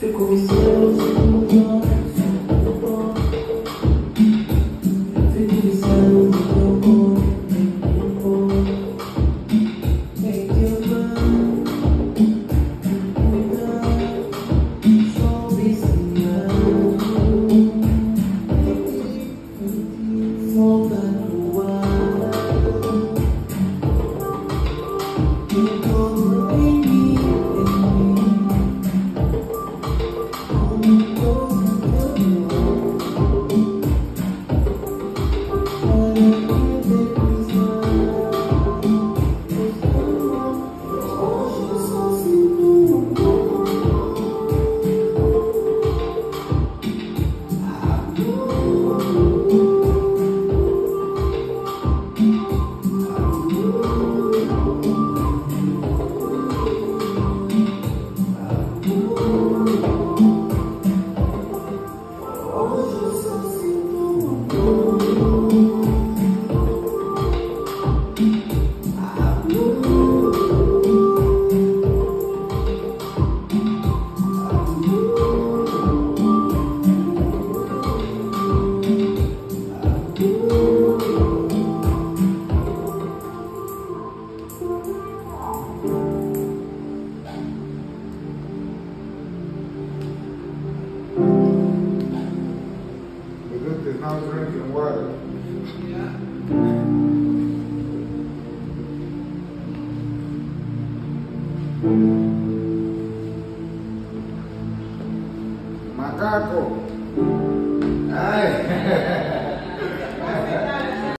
C'est comme comprend. C'est on comprend. Make you you. strong drinking water. Yeah. Macaco.